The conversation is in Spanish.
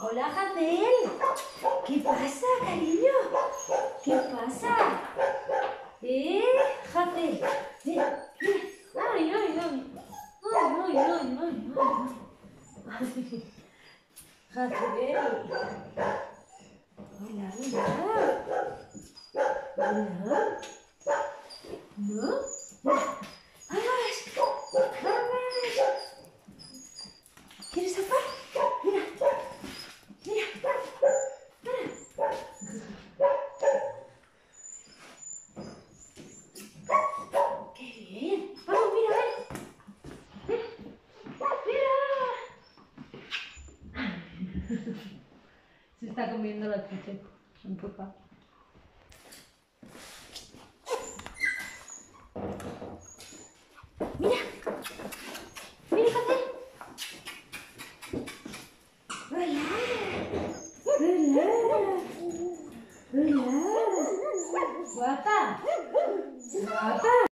Hola, Jacel. ¿Qué pasa, cariño? ¿Qué pasa? ¿Eh, Jacel? Mira, mira. Ay, ay, ay. Ay, ay, ay, ay, ay. Jacel. Hola, hola. Hola. ¿No? Vamos. Vamos. ¿Quieres sopar? Mira. Mira. ¡Qué bien! Vamos, mira, ven. ¡Mira! Se está comiendo la chuche. Un poco. Mira. Mira, José. Hola. Hola. Hola. Guapa. Guapa.